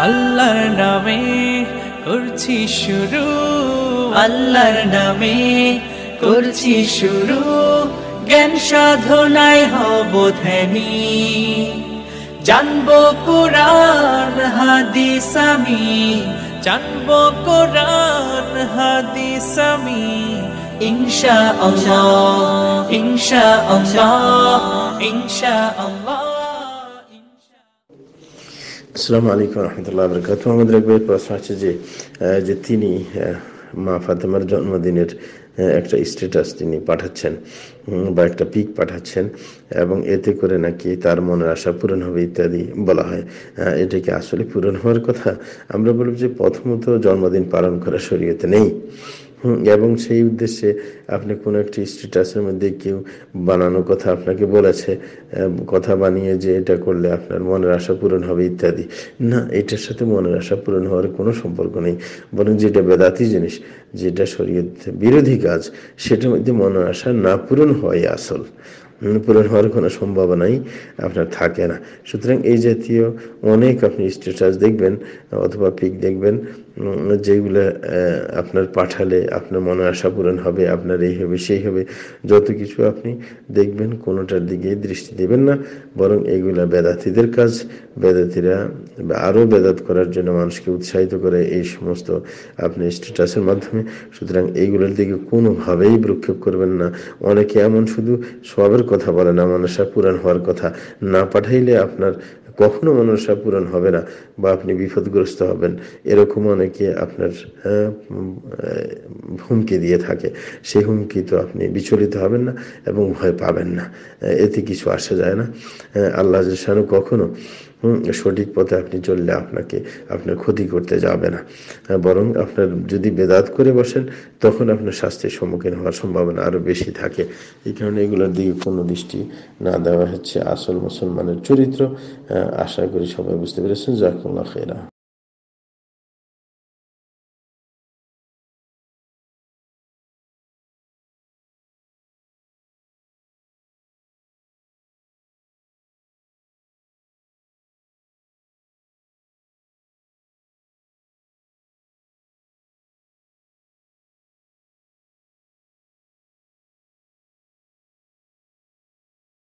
আল্লাহর নামে করছি শুরু, আল্লাহর নামে করছি শুরু। জ্ঞান সাধনায় হব ধ্যানী। জানব কোরআন, হাদিস আমি। জানব কোরআন, হাদিস আমি। ইনশা আল্লাহ ইনশা আল্লাহ ইনশা আল্লাহ। আসসালামু আলাইকুম রহমতুল্লাহ বরকাত আমাদের একবার প্রশ্ন আছে যে যে তিনি মা ফাতেমার জন্মদিনের একটা স্ট্যাটাস তিনি পাঠাচ্ছেন বা একটা পিক পাঠাচ্ছেন, এবং এতে করে নাকি তার মনের আশা পূরণ হবে ইত্যাদি বলা হয়। এটা কি আসলে পূরণ হওয়ার কথা? আমরা বলব যে প্রথমত জন্মদিন পালন করা শরীয়তে নেই। এবং সেই উদ্দেশ্যে আপনি কোনো একটি স্ট্যাটাসের মধ্যে কেউ বানানো কথা আপনাকে বলেছে কথা বানিয়ে যে এটা করলে আপনার মনের আশা পূরণ হবে ইত্যাদি। না, এটার সাথে মনের আশা পূরণ হওয়ার কোনো সম্পর্ক নেই। বরং যেটা বেদাতি জিনিস, যেটা শরীয়ত বিরোধী কাজ, সেটার মধ্যে মনের আশা না পূরণ হয় আসল। পূরণ হওয়ার কোনো সম্ভাবনাই আপনার থাকে না। সুতরাং এই জাতীয় অনেক আপনি স্ট্যাটাস দেখবেন অথবা পিক দেখবেন যেগুলো আপনার পাঠালে আপনার মনে আশা পূরণ হবে, আপনার এই হবে, সেই হবে। যত কিছু আপনি দেখবেন, কোনোটার দিকে দৃষ্টি দেবেন না, বরং এগুলা বেদাতিদের কাজ। বেদাতিরা আরও বেদাত করার জন্য মানুষকে উৎসাহিত করে এই সমস্ত আপনি স্ট্যাটাসের মাধ্যমে। সুতরাং এইগুলোর দিকে কোনোভাবেই ভ্রুক্ষেপ করবেন না। অনেকে এমন শুধু সবের কথা বলে না মানুষরা পূরণ হওয়ার কথা। না পাঠাইলে আপনার কখনো মনসা পূরণ হবে না বা আপনি বিপদগ্রস্ত হবেন। এরকম অনেকে আপনার হ্যাঁ, হুমকি দিয়ে থাকে। সেই হুমকি তো আপনি বিচলিত হবেন না এবং ভয় পাবেন না। এতে কিছু আসা যায় না। আল্লাহ কখনো সঠিক পথে আপনি চললে আপনাকে আপনার ক্ষতি করতে যাবে না। বরং আপনার যদি বেদাত করে বসেন, তখন আপনার স্বাস্থ্যের সম্মুখীন হওয়ার সম্ভাবনা আরও বেশি থাকে। এই কারণে এগুলোর দিকে কোনো দৃষ্টি না দেওয়া হচ্ছে। আসল মুসলমানের চরিত্র আশা করি সবাই বুঝতে পেরেছেন। জাকুল্লাহ খেরা